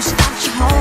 Stop got you home.